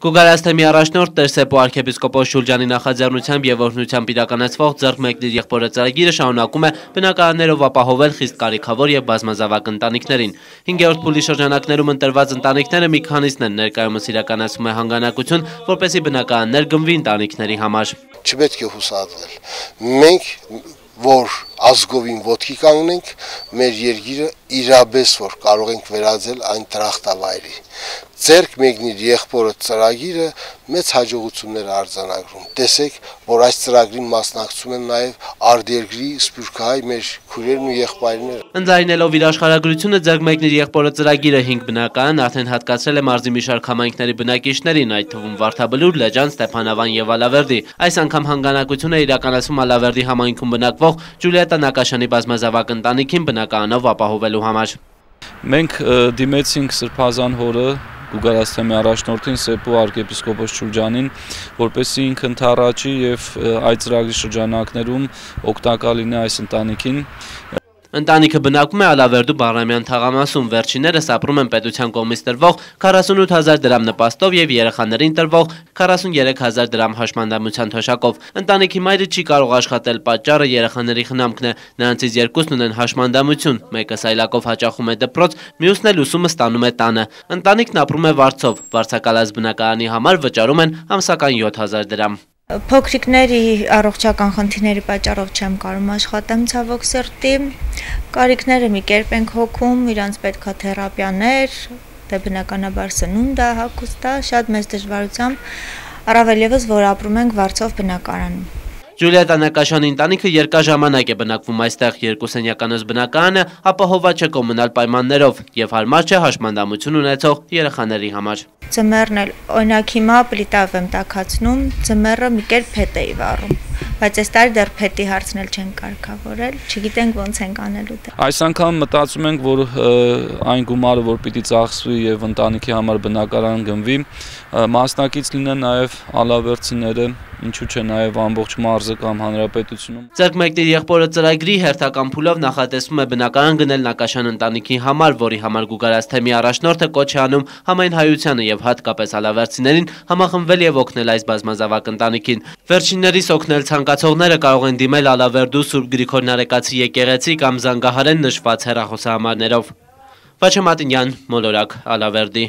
Գուգարաստեմի առաջնորդ Տերսեպո արքեպիսկոպոս Շուլջանի նախաձեռնությամբ եւ օրհնությամբ իրականացվող ձեռք մեկնիր եղբորը ծրագիրը շարունակում է բնակարաններով ապահովել խիստ կարիքավոր եւ բազմազավակ ընտանիքներին։ 5-րդ փուլի շրջանակներում ընտրված ընտանիքները մի քանիսն են ներկայումս իրականացում է հանգանակություն, որպեսի բնակարաններ գնվի ընտանիքների համար։ Չպետք է հուսահատվել։ Մենք որ ազգովին ոտքի կանգնենք, մեր երկիրը իրաբես որ կարող ենք վերածել այն տրախտավայրի ձերք մեկնիր եղբորը ծրագիրը մեծ հաջողություններ արձանագրում։ Տեսեք, որ այս ծրագրին մասնակցում են նաև արտերգրի սփյուռքահայ մեր քույրերն ու եղբայրները։ Ընձայնելով իր աշխարհագրությունը ձերք մեկնիր եղբորը ծրագիրը 5 բնակարան արդեն հատկացրել է մարզի մի շարք համայնքների բնակիչներին, այդ թվում Վարդաբլուր, Լեջան, Ստեփանավան եւ Ալավերդի։ Այս անգամ հանգանակությունը իրականացում Ալավերդի համայնքում բնակվող Ջուլիետա Նակաշյանի բազմազավակ ընտանիքին բնակարանով ապահովելու համար։ Մենք դիմեցինք Սրբազան հորը Գուգարաստեմի առաջնորդին Սեպու arczepiskopos Չուրջանին, որպեսզի ինքը ընթառաջի եւ այդ ծրագրի շրջանակներում օգտակար լինի այս ընտանիքին Ընտանիքը բնակվում է Ալավերդու Բաղրամյան թաղամասում, վերջիններս ապրում են պետության կողմից տրվող 48 հազար դրամ նպաստով և երեխաներին տրվող 43 հազար դրամ հաշմանդամության թոշակով։ Ընտանիքի մայրը չի կարող աշխատել, պատճառը երեխաների խնամքն է, նրանցից երկուսն ունեն հաշմանդամություն, մեկը սայլակով հաճախում է դպրոց, մյուսն էլ ուսումը ստանում է տանը։ Ընտանիքն ապրում է Վարչով, վարչակալած բնակարանի համար վճարում են ամսական 7000 դրամ։ Փոքրիկների առողջական խնդիրների պատճառով չեմ կարող աշխատեմ ցավոք սրտի։ Կարիքները մի կերպ ենք հոգում, իրանց պետքա թերապիաներ, դե բնականաբար սնունդը, հագուստը, շատ մեծ դժվարությամբ առավել եւս որ ապրում ենք Վարչով բնակարանում։ Ջուլիետա Նակաշյանի ընտանիքը երկար ժամանակ է բնակվում այստեղ երկուսենյականոց բնակարանը ապահոված չէ կոմունալ պայմաններով եւ հարմար չէ հաշմանդամություն ունեցող երեխաների համար ձմեռն էլ օրինակ հիմա պլիտավ եմ տակացնում, ձմեռը մի կերպ փետ էի վառում բայց այս տարի դեռ փետի հարցն էլ չեն կարգավորել, չգիտենք ոնց ենք անելու դա։ Այս անգամ մտածում ենք, որ այն գումարը, որ պիտի ծախսվի եւ ընտանիքի համար բնակարան գնվի, մասնակից լինեն նաեւ ալավերցիները, ինչու՞ չէ նաև ամբողջ մարզը կամ հանրապետությունում։ Ձերք մեկնի եղբորը ծրագրի հերթական փուլով նախատեսվում է բնակարան գնել Նակաշան ընտանիքի համար, որի համար Գուգարաց թեմի առաջնորդը կոչ է անում համայն հայությանը եւ հատկապես ալավերցիներին համախմբվել եւ օգնել այս բազմազավակ ընտանիքին։ Վերջիններիս օգնել ցանկացողները կարող են դիմել Ալավերդու Սուրբ Գրիգոր Նարեկացի եկեղեցի կամ Զանգահարեն նշված հեռախոսահամարներով։ Վաչե Մատինյան, Մոլորակ, Ալավերդի